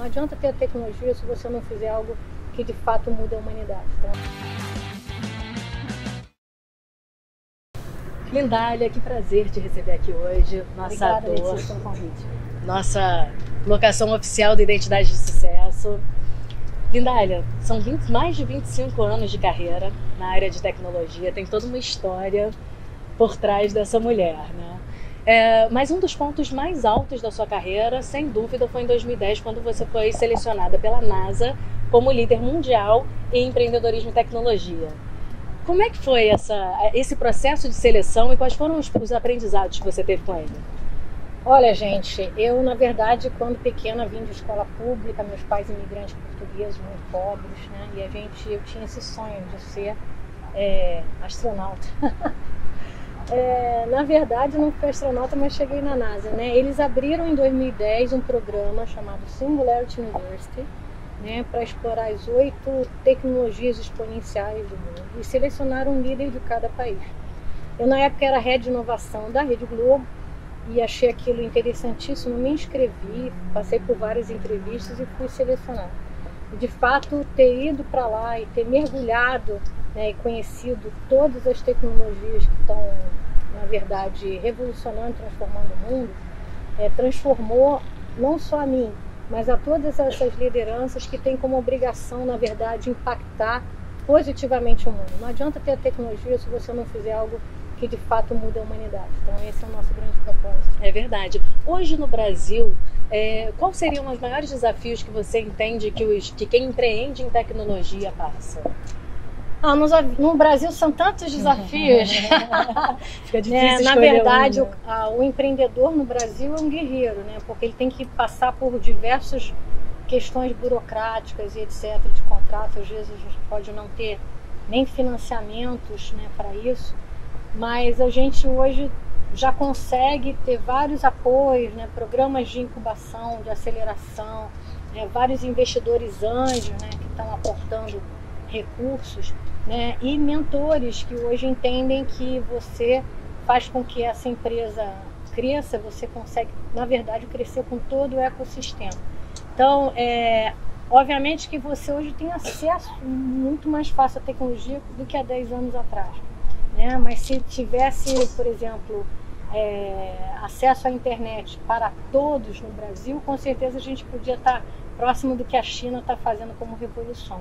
Não adianta ter a tecnologia se você não fizer algo que de fato muda a humanidade. Então... Lindália, que prazer te receber aqui hoje. Nossa Obrigada, dor, pelo convite. nossa locação oficial da Identidade de Sucesso. Lindália, são 20, mais de 25 anos de carreira na área de tecnologia, tem toda uma história por trás dessa mulher, né? É, mas um dos pontos mais altos da sua carreira, sem dúvida, foi em 2010, quando você foi selecionada pela NASA como líder mundial em empreendedorismo e tecnologia. Como é que foi essa, esse processo de seleção e quais foram os, os aprendizados que você teve com ele? Olha, gente, eu na verdade, quando pequena, vim de escola pública, meus pais imigrantes portugueses muito pobres, né? E a gente, eu tinha esse sonho de ser é, astronauta. é, na verdade, não fui astronauta, mas cheguei na NASA, né? Eles abriram em 2010 um programa chamado Singularity University, né, para explorar as oito tecnologias exponenciais do mundo e selecionar um líder de cada país. Eu, na época, era head de inovação da Rede Globo e achei aquilo interessantíssimo. Me inscrevi, passei por várias entrevistas e fui selecionada. de fato, ter ido para lá e ter mergulhado né, e conhecido todas as tecnologias que estão, na verdade, revolucionando, transformando o mundo, é, transformou não só a mim, mas a todas essas lideranças que têm como obrigação, na verdade, impactar positivamente o mundo. Não adianta ter a tecnologia se você não fizer algo que de fato muda a humanidade. Então esse é o nosso grande propósito. É verdade. Hoje no Brasil, é, quais seriam os maiores desafios que você entende que, os, que quem empreende em tecnologia passa? Ah, no, no, Brasil são tantos desafios. Fica difícil é, Na verdade, um, né? o, a, o, empreendedor no Brasil é um guerreiro, né? Porque ele tem que passar por diversas questões burocráticas e etc. de contrato. Às vezes a gente pode não ter nem financiamentos né, para isso, mas a gente hoje já consegue ter vários apoios, né, programas de incubação, de aceleração, né, vários investidores anjos né, que estão aportando recursos né, e mentores que hoje entendem que você faz com que essa empresa cresça, você consegue, na verdade, crescer com todo o ecossistema. Então, é, obviamente que você hoje tem acesso muito mais fácil à tecnologia do que há 10 anos atrás. Né? Mas se tivesse, por exemplo, é, acesso à internet para todos no Brasil, com certeza a gente podia estar próximo do que a China está fazendo como revolução.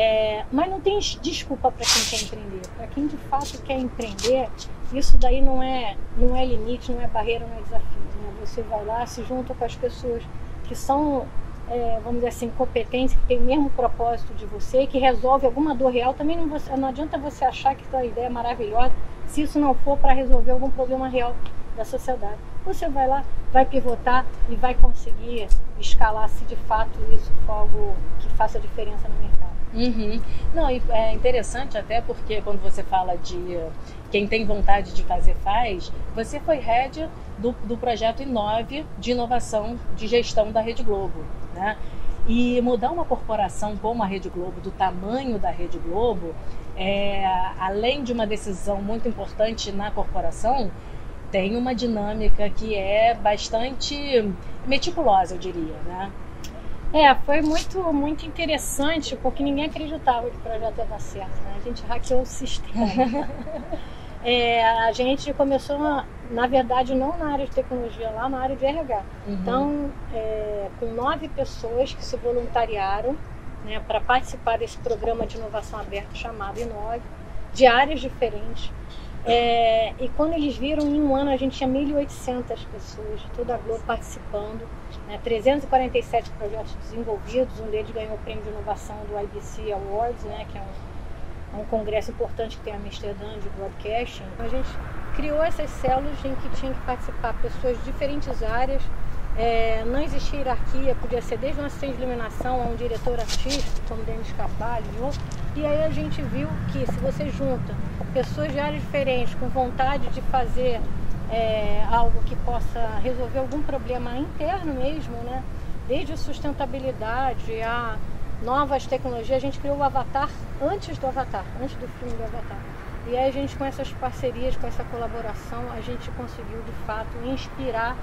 É, mas não tem desculpa para quem quer empreender. Para quem de fato quer empreender, isso daí não é, não é limite, não é barreira, não é desafio. Né? Você vai lá, se junta com as pessoas que são, é, vamos dizer assim, competentes, que têm o mesmo propósito de você, que resolve alguma dor real. Também não, não adianta você achar que sua ideia é maravilhosa se isso não for para resolver algum problema real da sociedade. Você vai lá, vai pivotar e vai conseguir escalar se de fato isso for algo que faça diferença no mercado. Uhum. Não, é interessante até porque quando você fala de quem tem vontade de fazer faz, você foi head do, do projeto Inove de inovação de gestão da Rede Globo, né? E mudar uma corporação como a Rede Globo, do tamanho da Rede Globo, é, além de uma decisão muito importante na corporação, tem uma dinâmica que é bastante meticulosa, eu diria, né? É, foi muito, muito interessante, porque ninguém acreditava que o projeto ia dar certo, né? A gente hackeou o sistema. é, a gente começou, na verdade, não na área de tecnologia, lá na área de RH. Uhum. Então, é, com nove pessoas que se voluntariaram né, para participar desse programa de inovação aberta chamado Inove, de áreas diferentes. É, e quando eles viram, em um ano a gente tinha 1.800 pessoas de toda a Globo participando, né, 347 projetos desenvolvidos, um deles ganhou o prêmio de inovação do IBC Awards, né, que é um, um congresso importante que tem em Amsterdã de broadcasting. A gente criou essas células em que tinham que participar pessoas de diferentes áreas, é, não existia hierarquia, podia ser desde um assistente de iluminação a um diretor artístico, como Denis Carvalho, e aí a gente viu que se você junta pessoas de áreas diferentes com vontade de fazer é, algo que possa resolver algum problema interno mesmo, né? Desde sustentabilidade a novas tecnologias, a gente criou o Avatar antes do Avatar, antes do filme do Avatar. E aí a gente com essas parcerias, com essa colaboração, a gente conseguiu de fato inspirar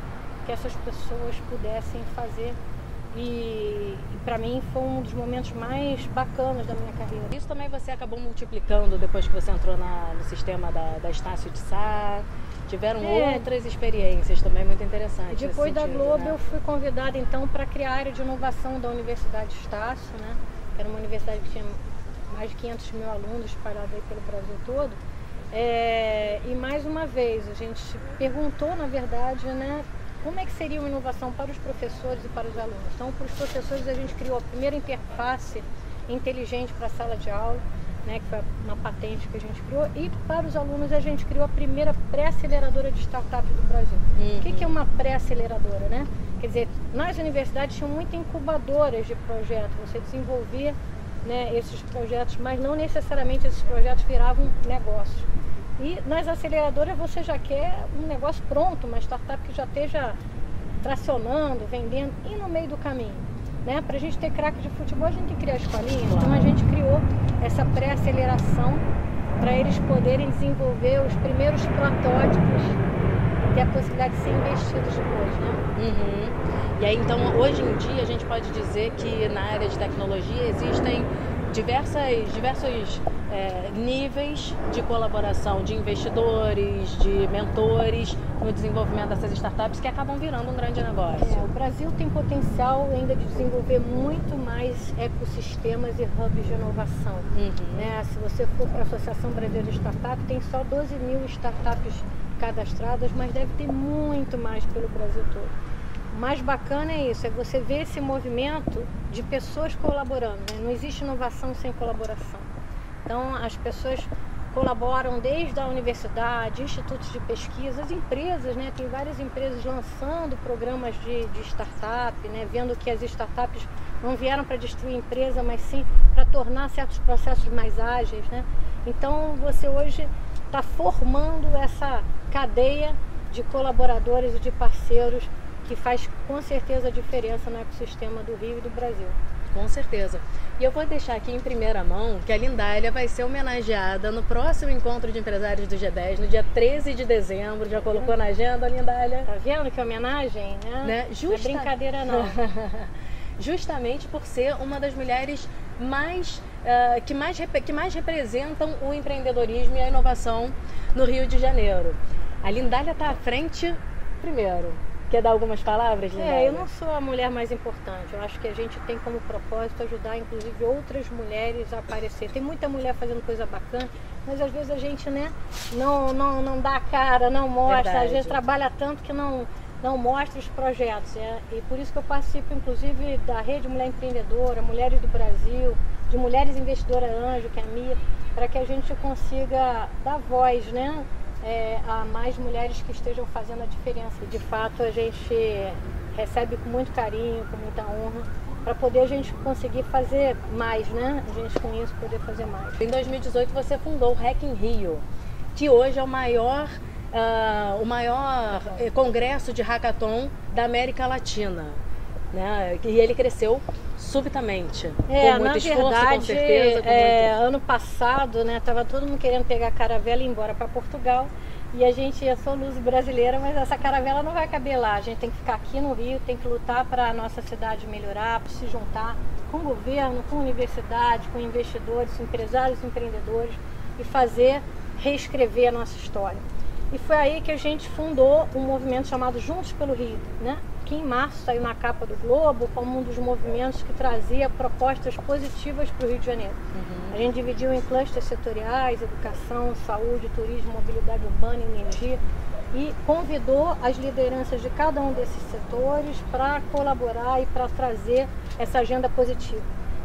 que essas pessoas pudessem fazer e para mim foi um dos momentos mais bacanas da minha carreira. Isso também você acabou multiplicando depois que você entrou na, no sistema da, da Estácio de Sá. Tiveram é. outras experiências também muito interessantes. Depois da sentido, Globo né? eu fui convidada então para criar a área de inovação da Universidade Estácio, né? Que era uma universidade que tinha mais de 500 mil alunos espalhados aí pelo Brasil todo. É, e mais uma vez, a gente perguntou, na verdade, né, como é que seria uma inovação para os professores e para os alunos. Então, para os professores, a gente criou a primeira interface inteligente para a sala de aula, né, que foi uma patente que a gente criou, e para os alunos, a gente criou a primeira pré-aceleradora de startups do Brasil. Uhum. O que, que é uma pré-aceleradora? Né? Quer dizer, nas universidades tinham muitas incubadoras de projetos, você desenvolvia né, esses projetos, mas não necessariamente esses projetos viravam negócios. E nas aceleradoras você já quer um negócio pronto, uma startup que já esteja tracionando, vendendo, e no meio do caminho. Né? Para a gente ter craque de futebol, a gente tem que criar escolinhas. Então a gente criou essa pré-aceleração para eles poderem desenvolver os primeiros protótipos e ter a possibilidade de ser investidos depois. Né? Uhum. E aí, então, hoje em dia, a gente pode dizer que na área de tecnologia existem diversas, diversos é, níveis de colaboração de investidores, de mentores no desenvolvimento dessas startups que acabam virando um grande negócio. É, o Brasil tem potencial ainda de desenvolver muito mais ecossistemas e hubs de inovação. Uhum. Né? Se você for para a Associação Brasileira de Startup, tem só 12 mil startups cadastradas, mas deve ter muito mais pelo Brasil todo. Mais bacana é isso, é você ver esse movimento de pessoas colaborando. Né? Não existe inovação sem colaboração. Então as pessoas colaboram desde a universidade, institutos de pesquisa, as empresas, né? Tem várias empresas lançando programas de, de startup, né? Vendo que as startups não vieram para destruir a empresa, mas sim para tornar certos processos mais ágeis, né? Então você hoje está formando essa cadeia de colaboradores e de parceiros que faz com certeza a diferença no ecossistema do Rio e do Brasil. Com certeza. E eu vou deixar aqui em primeira mão que a Lindália vai ser homenageada no próximo encontro de empresários do G10, no dia 13 de dezembro. Já colocou na agenda, Lindália? Tá vendo que homenagem, né? né? Justa... Não é brincadeira, não. Justamente por ser uma das mulheres mais, uh, que, mais que mais representam o empreendedorismo e a inovação no Rio de Janeiro. A Lindália está à frente, primeiro, Quer dar algumas palavras, Linda? É, eu não sou a mulher mais importante. Eu acho que a gente tem como propósito ajudar, inclusive, outras mulheres a aparecer. Tem muita mulher fazendo coisa bacana, mas às vezes a gente, né, não, não, não dá a cara, não mostra. Verdade. Às vezes trabalha tanto que não, não mostra os projetos. É? E por isso que eu participo, inclusive, da Rede Mulher Empreendedora, Mulheres do Brasil, de Mulheres Investidoras Anjo, que é a minha, para que a gente consiga dar voz, né? É, a mais mulheres que estejam fazendo a diferença. De fato, a gente recebe com muito carinho, com muita honra, para poder a gente conseguir fazer mais, né? A gente com isso poder fazer mais. Em 2018 você fundou o Hack in Rio, que hoje é o maior, uh, o maior eh, congresso de hackathon da América Latina. Né? E ele cresceu subitamente. É, com muito na esforço, verdade, com certeza. Com é, muito... ano passado, né, tava todo mundo querendo pegar a caravela e ir embora para Portugal. E a gente ia sou luz brasileira, mas essa caravela não vai caber lá. A gente tem que ficar aqui no Rio, tem que lutar para a nossa cidade melhorar, para se juntar com o governo, com a universidade, com investidores, empresários, empreendedores e fazer reescrever a nossa história. E foi aí que a gente fundou um movimento chamado Juntos pelo Rio, né? Que em março saiu na capa do Globo como um dos movimentos que trazia propostas positivas para o Rio de Janeiro. Uhum. A gente dividiu em clusters setoriais, educação, saúde, turismo, mobilidade urbana e energia e convidou as lideranças de cada um desses setores para colaborar e para trazer essa agenda positiva.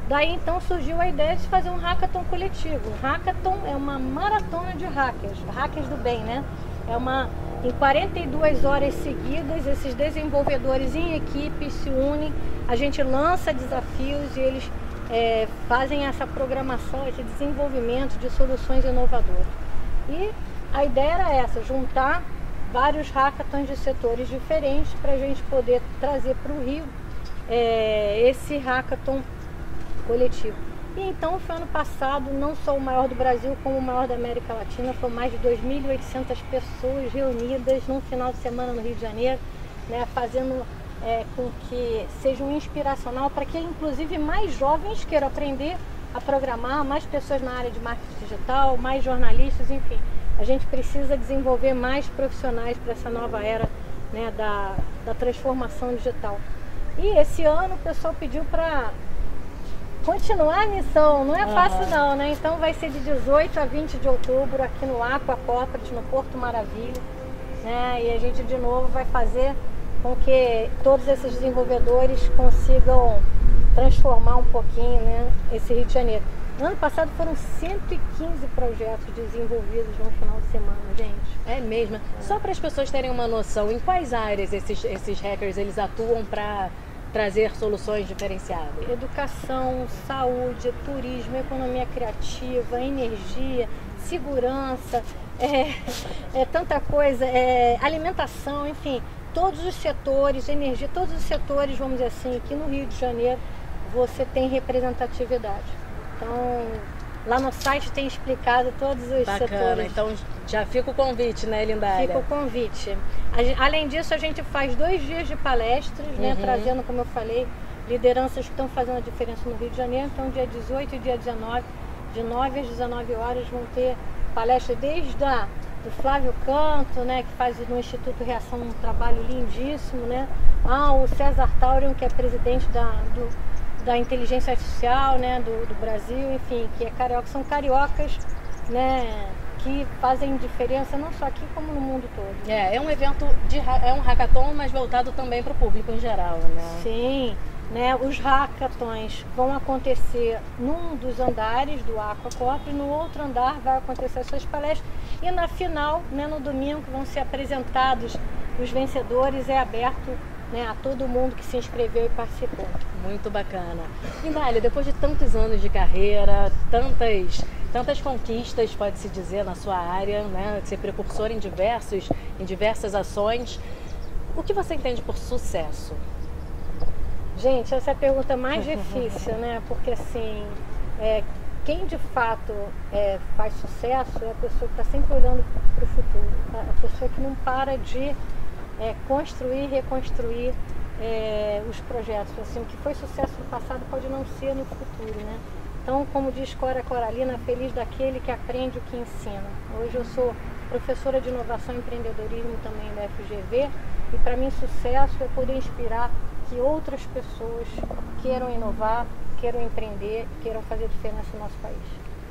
Daí então surgiu a ideia de fazer um hackathon coletivo. Um hackathon é uma maratona de hackers, hackers do bem, né? É uma em 42 horas seguidas, esses desenvolvedores em equipe se unem, a gente lança desafios e eles é, fazem essa programação, esse desenvolvimento de soluções inovadoras. E a ideia era essa, juntar vários hackathons de setores diferentes para a gente poder trazer para o Rio é, esse hackathon coletivo. E então foi ano passado, não só o maior do Brasil, como o maior da América Latina, foram mais de 2.800 pessoas reunidas num final de semana no Rio de Janeiro, né, fazendo é, com que seja um inspiracional para que inclusive mais jovens queiram aprender a programar, mais pessoas na área de marketing digital, mais jornalistas, enfim. A gente precisa desenvolver mais profissionais para essa nova era né, da, da transformação digital. E esse ano o pessoal pediu para continuar a missão, não é fácil uhum. não, né? Então vai ser de 18 a 20 de outubro aqui no Aqua Corporate, no Porto Maravilha, né? E a gente de novo vai fazer com que todos esses desenvolvedores consigam transformar um pouquinho né, esse Rio de Janeiro. No ano passado foram 115 projetos desenvolvidos no final de semana, gente. É mesmo. Só para as pessoas terem uma noção, em quais áreas esses, esses hackers eles atuam para trazer soluções diferenciadas? Educação, saúde, turismo, economia criativa, energia, segurança, é, é tanta coisa, é, alimentação, enfim, todos os setores, energia, todos os setores, vamos dizer assim, aqui no Rio de Janeiro você tem representatividade. Então, lá no site tem explicado todos os Bacana. setores. Então, já fica o convite, né, Lindália? Fica o convite. Além disso, a gente faz dois dias de palestras, né, uhum. né, trazendo, como eu falei, lideranças que estão fazendo a diferença no Rio de Janeiro. Então, dia 18 e dia 19, de 9 às 19 horas, vão ter palestras desde a do Flávio Canto, né, que faz no Instituto Reação um trabalho lindíssimo, né? Ah, o César Taurion, que é presidente da, do, da inteligência artificial, né, do, do Brasil, enfim, que é carioca, são cariocas, né, que fazem diferença não só aqui como no mundo todo. É, é um evento de é um hackathon, mas voltado também para o público em geral, né? Sim. Né, os hackathons vão acontecer num dos andares do Aquacop e no outro andar vai acontecer as suas palestras e na final, né, no domingo, vão ser apresentados os vencedores, é aberto né, a todo mundo que se inscreveu e participou. Muito bacana. Lindália, depois de tantos anos de carreira, tantas, tantas conquistas, pode-se dizer, na sua área, né, ser precursor em, diversos, em diversas ações, o que você entende por sucesso? Gente, essa é a pergunta mais difícil, né? Porque assim, é, quem de fato é, faz sucesso é a pessoa que está sempre olhando para o futuro, tá? a pessoa que não para de é, construir, reconstruir é, os projetos. Assim, o que foi sucesso no passado pode não ser no futuro, né? Então, como diz Cora Coralina, feliz daquele que aprende o que ensina. Hoje eu sou professora de inovação e empreendedorismo também da FGV e para mim sucesso é poder inspirar que outras pessoas queiram inovar, queiram empreender, queiram fazer diferença no nosso país.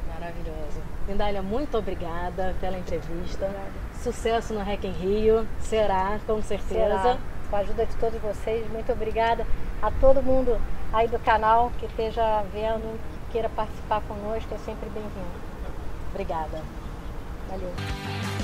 Maravilhoso. Lindália, muito obrigada pela entrevista. Obrigada. Sucesso no Hack em Rio. Será, com certeza. Será. Com a ajuda de todos vocês. Muito obrigada a todo mundo aí do canal que esteja vendo, queira participar conosco. É sempre bem-vindo. Obrigada. Valeu.